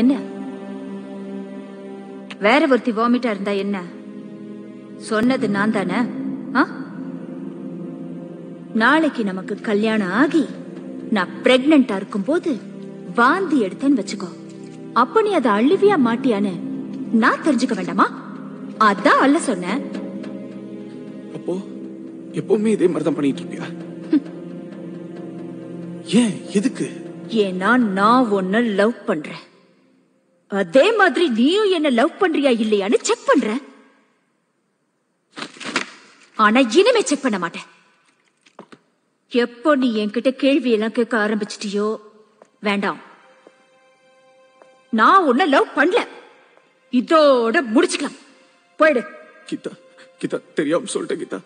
என்ன? வேற ஒருத்தி வாமிட்டா இருந்தா என்ன? சொன்னது நான் தானே? நாளைக்கு நமக்கு கல்யாணம் ஆகி நான் பிரெக்னண்டா இருக்கும்போது வாந்தி எடுத்தேன்னு வச்சுக்கோ. அப்ப நீ அதை அழுவியா மாட்டியான்னு நான் தெரிஞ்சுக்க வேண்டாமா? அதான் அல்ல சொன்னேன். அப்போ எப்பவுமே இதே மாதிரி பண்ணிட்டு இருப்பியா? ஏன் எதுக்கு? ஏன்னா நான் உன்ன லவ் பண்றேன். அதே மாதிரி நீயும் என்ன லவ் பண்றியா இல்லையான்னு செக் பண்ற. ஆனா இனிமே செக் பண்ண மாட்டேன். எப்போ நீ என்கிட்ட கேள்வி எல்லாம் கேட்க ஆரம்பிச்சிட்டியோ? வேண்டாம். நான் உன்ன லவ் பண்ணல. இதோட முடிச்சுக்கலாம். போயிடு. கீதா கீதா தெரியாம சொல்லிட்டேன் கீதா.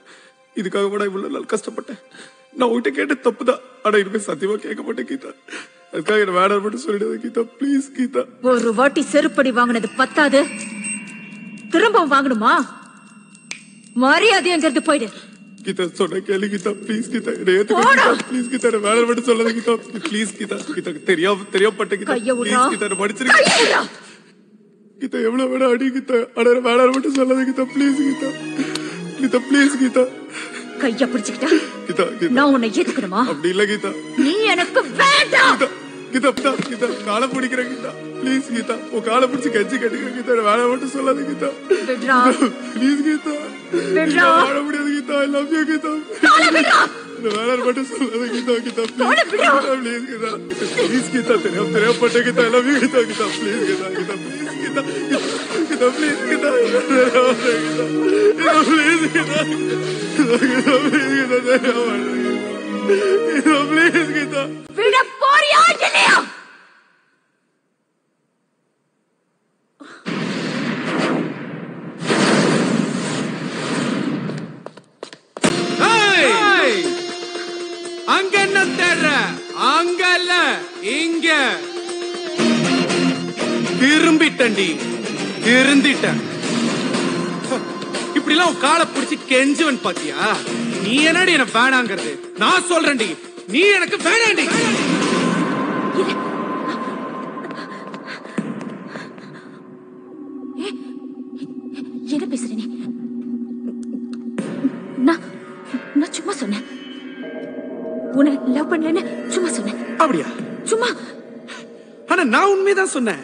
இதுக்காக கூட இவ்வளவு நாள் கஷ்டப்பட்டேன்? நான் உன்கிட்ட கேட்ட தப்புதான். ஆனா இனிமே சத்தியமா கேட்க மாட்டேன் கீதா. அதுக்காக என்ன வேணாம் மட்டும் சொல்லிடாத கீதா. ப்ளீஸ் கீதா. ஒரு வாட்டி செருப்படி வாங்கினது பத்தாது. திரும்பவும் வாங்கணுமா? மரியாதைங்கிறது போயிடு. கீதா சொன்ன கேளு கீதா. ப்ளீஸ் கீதா. என்ன ப்ளீஸ் கீதா. என்ன வேணாம் மட்டும் சொல்லாத கீதா. ப்ளீஸ் கீதா. கீதா தெரியாம தெரியாம பட்ட கீதா. கைய. ப்ளீஸ் கீதா என்ன கையை விட்றா. கீதா எவ்வளவு வேணா அடி கீதா. ஆனா வேணாம் மட்டும் சொல்லாத கீதா. ப்ளீஸ் கீதா. கீதா ப்ளீஸ் கீதா. கைய பிடிச்சுக்கிட்டா. கீதா கீதா. நான் உன்னை ஏத்துக்கணுமா? அப்படி இல்ல கீதா. நீ எனக்கு வேண்டாம். கீதா கீதா கீதா காலை பிடிக்கிறேன் கீதா ப்ளீஸ் கீதா உன் காலை பிடிச்சி கஞ்சி கட்டிக்க கீதா என்ன வேணாம் மட்டும் சொல்லாத கீதா விட்றா ப்ளீஸ் கீதா விட்றா. வாழ முடியாது Geetha I love you Geetha தோலை விட்றா இந்த வேலை மட்டும் சொல்லாத கீதா கீதா தோலை விட்றா. ப்ளீஸ் கீதா ப்ளீஸ் கீதா தெரியாம தெரியாம பட்ட Geetha I love you Geetha Geetha please Geetha Geetha please Geetha Geetha please Geetha தெரியாம பட்ட கீதா கீதா ப்ளீஸ் கீதா கீதா ப்ளீஸ் கீதா தெரியாம பட்ட கீதா கீதா ப்ளீஸ் கீதா அங்க என்ன தேடுற அங்க இல்ல இங்க. திரும்பிட்டண்டி திருந்திட்டேன். இப்படி எல்லாம் காலை பிடிச்சி கெஞ்சுவன் பாத்தியா? நீ என்னடி என்ன வேணாங்கிறது? நான் சொல்றேன்டி நீ எனக்கு வேணாண்டி. என்ன பேசுற நான் நான் சும்மா சொன்னேன். உன்னை லவ் பண்ணலன்னு சும்மா சொன்னேன். அப்படியா? சும்மா. ஆனா நான் உண்மையதான் சொன்னேன்.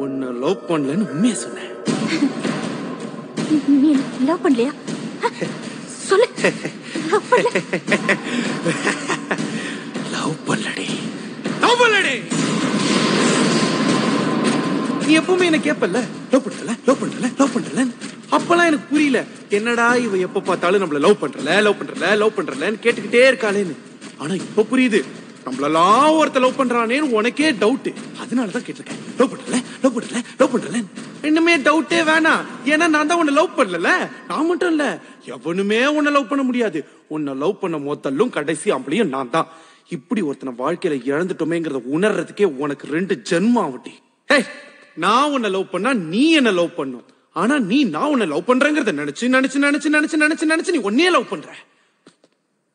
உன்னை லவ் பண்ணலன்னு உண்மையா சொன்னேன். நீ லவ் பண்ணலையா? சொல்லு. லவ் பண்ணல. லவ் பண்ணலடி. லவ் பண்ணலடி. நீ எப்பவுமே என்ன கேப்பல்ல? லவ் பண்றல லவ் பண்றல லவ் பண்றல அப்பெல்லாம் எனக்கு புரியல. என்னடா இவ எப்ப பார்த்தாலும் நம்மள லவ் பண்றல லவ் பண்றல லவ் பண்றலன்னு கேட்டுக்கிட்டே இருக்காளேன்னு. ஆனா இப்ப புரியுது. நம்மளெல்லாம் ஒருத்த லவ் பண்றானேன்னு உனக்கே டவுட் அதனாலதான் கேட்டிருக்கேன். லவ் பண்றல லவ் பண்றல லவ் பண்றல இன்னுமே டவுட்டே வேணாம். ஏன்னா நான் தான் உன்னை லவ் பண்ணல நான் மட்டும் இல்ல. எவனுமே உன்னை லவ் பண்ண முடியாது. உன்னை லவ் பண்ண மொத்தல்லும் கடைசி அப்படியும் நான் தான். இப்படி ஒருத்தனை வாழ்க்கையில இழந்துட்டோமேங்கிறத உணர்றதுக்கே உனக்கு ரெண்டு ஜென்மம் ஆகட்டி ஏய் நான் உன்னை லவ் பண்ணா நீ என்ன லவ் பண்ணும் ஆனா நீ நான் உன்னை லவ் பண்றேங்கிறத நினைச்சு நினைச்சு நினைச்சு நினைச்சு நினைச்சு நினைச்சு நீ உன்னையே லவ் பண்ற.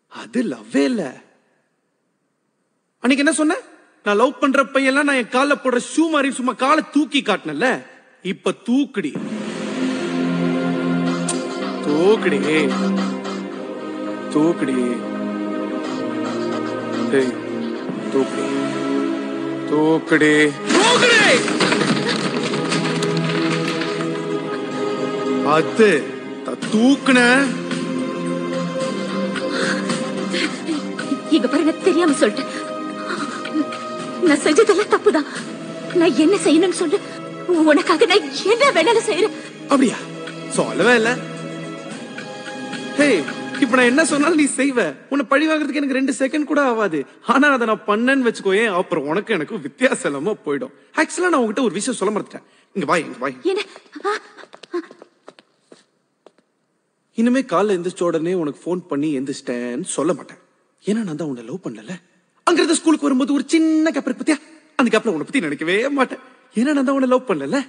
அது லவ்வே இல்ல. அன்னைக்கு என்ன சொன்ன? நான் லவ் பண்ற பையெல்லாம் நான் என் காலை போடுற ஷூ மாதிரி சும்மா காலை தூக்கி காட்டினல இப்ப தூக்குடி. தூக்குடி. தூக்குடி. தூக்குடி. தூக்குடி. தூக்குடி! அது த- தூக்குன. இங்க பாருங்க தெரியாம சொல்லிட்டேன். நான் செஞ்சதெல்லாம் தப்புதான். நான் என்ன செய்யணும்னு சொல்லு. உனக்காக நான் என்ன வேணாலும் செய்யறேன். அப்படியா? சொல்லவே இல்ல. ஹே இப்ப நான் என்ன சொன்னாலும் நீ செய்வ. உன்னை பழி வாங்குறதுக்கு எனக்கு ரெண்டு செகண்ட் கூட ஆகாது ஆனா அதை நான் பண்ணேன்னு வச்சுக்கோயேன் அப்புறம் உனக்கு எனக்கு வித்தியாசம் இல்லாம போயிடும். ஆக்சுவலா நான் உங்ககிட்ட ஒரு விஷயம் சொல்ல மறந்துட்டேன். இங்க வாய் இங்க வாய். இனிமே காலைல எந்திரிச்ச உடனே உனக்கு ஃபோன் பண்ணி எந்திரிச்சிட்டேன்னு சொல்ல மாட்டேன். ஏன்னா நான் தான் உன்னை லவ் பண்ணல. அங்கிருந்து ஸ்கூலுக்கு வரும்போது ஒரு சின்ன கேப் பத்தியா? அந்த கேப்ல உன்னை பத்தி நினைக்கவே மாட்டேன். ஏன்னா நான் தான் உன்னை லவ் பண்ணல.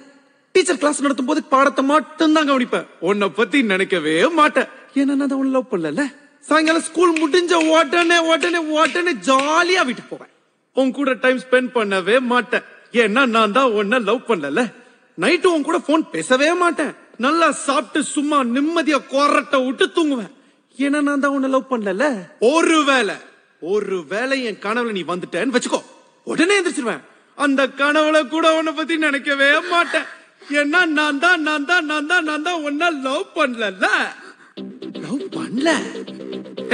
டீச்சர் கிளாஸ் நடத்தும் போது பாடத்தை மட்டும் தான் கவனிப்பேன். உன்னை பத்தி நினைக்கவே மாட்டேன். ஏன்னா நான் தான் உன்னை லவ் பண்ணல. சாயங்காலம் ஸ்கூல் முடிஞ்ச உடனே உடனே உடனே ஜாலியா வீட்டுக்கு போவேன். உன் கூட டைம் ஸ்பெண்ட் பண்ணவே மாட்டேன். ஏன்னா நான் தான் உன்னை லவ் பண்ணல. நைட்டு உன் கூட போன் பேசவே மாட்டேன். நல்லா சாப்பிட்டு சும்மா நிம்மதியா கொரட்ட விட்டு தூங்குவேன். ஏன்னா நான் தான் உன்ன லவ் பண்ணல. ஒருவேளை ஒருவேளை என் கனவுல நீ வந்துட்டேன்னு வச்சுக்கோ. உடனே எந்திரிச்சிருவேன். அந்த கனவுல கூட உன்னை பத்தி நினைக்கவே மாட்டேன். ஏன்னா நான் தான் நான் தான் நான் தான் நான் தான் உன்ன லவ் பண்ணல. லவ் பண்ணல?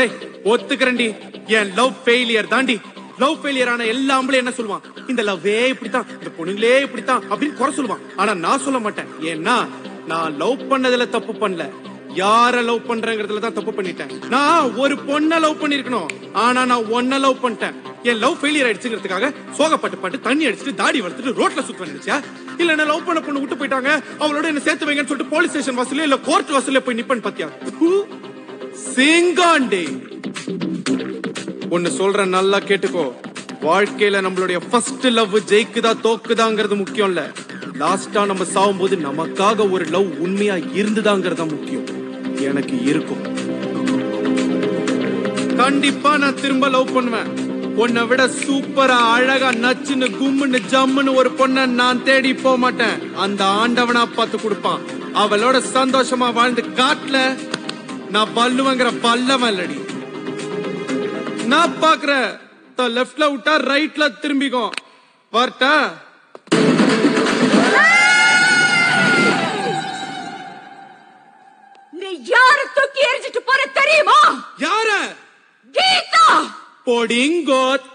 ஏய் ஒத்துக்கிறேன்டி. என் லவ் ஃபெயிலியர் தாண்டி லவ் ஃபெயிலியர் ஆன எல்லா ஆம்பளையும் என்ன சொல்லுவான்? இந்த லவ்வே இப்படித்தான் இந்த பொண்ணுங்களே இப்படித்தான் அப்படின்னு குறை சொல்லுவான். ஆனா நான் சொல்ல மாட்டேன். ஏன்னா நான் லவ் பண்ணதுல தப்பு பண்ணல. யார லவ் பண்றேங்கிறதுல தான் தப்பு பண்ணிட்டேன். நான் ஒரு பொண்ணை லவ் பண்ணிருக்கணும் ஆனா நான் ஒன்ன லவ் பண்ணிட்டேன். என் லவ் ஃபெயிலியர் ஆயிடுச்சுங்கிறதுக்காக சோகப்பட்டு பட்டு தண்ணி அடிச்சுட்டு தாடி வளர்த்துட்டு ரோட்ல சுத்த நினைச்சா இல்ல என்ன லவ் பண்ண பொண்ணு விட்டு போயிட்டாங்க. அவளோட என்ன சேர்த்து வைங்கன்னு சொல்லிட்டு போலீஸ் ஸ்டேஷன் வாசல்ல இல்ல கோர்ட் வாசல்ல போய் நிப்பன் பாத்தியா? சிங்காண்டே. ஒன்னு சொல்ற நல்லா கேட்டுக்கோ. வாழ்க்கையில நம்மளுடைய ஃபர்ஸ்ட் லவ் ஜெயிக்குதா தோக்குதாங்கிறது முக்கியம் இல்லை லாஸ்டா நம்ம சாகும்போது நமக்காக ஒரு லவ் உண்மையா இருந்துதாங்கிறது முக்கியம். எனக்கு இருக்கும். கண்டிப்பா நான் திரும்ப லவ் பண்ணுவேன். உன்னை விட சூப்பரா அழகா நச்சுன்னு கும்முன்னு ஜம்முன்னு ஒரு பொண்ணை நான் தேடி போக மாட்டேன். அந்த ஆண்டவனா பார்த்து கொடுப்பான். அவளோட சந்தோஷமா வாழ்ந்து காட்டல நான் பல்லுவங்கிற பல்லவன் இல்லடி. நான் பாக்குற லெஃப்ட்ல விட்டா ரைட்ல திரும்பிக்கும். வரட்டா? யார தூக்கி எரிஞ்சிட்டு போற தெரியுமா? யார? கீதா! பொடிங்கோத்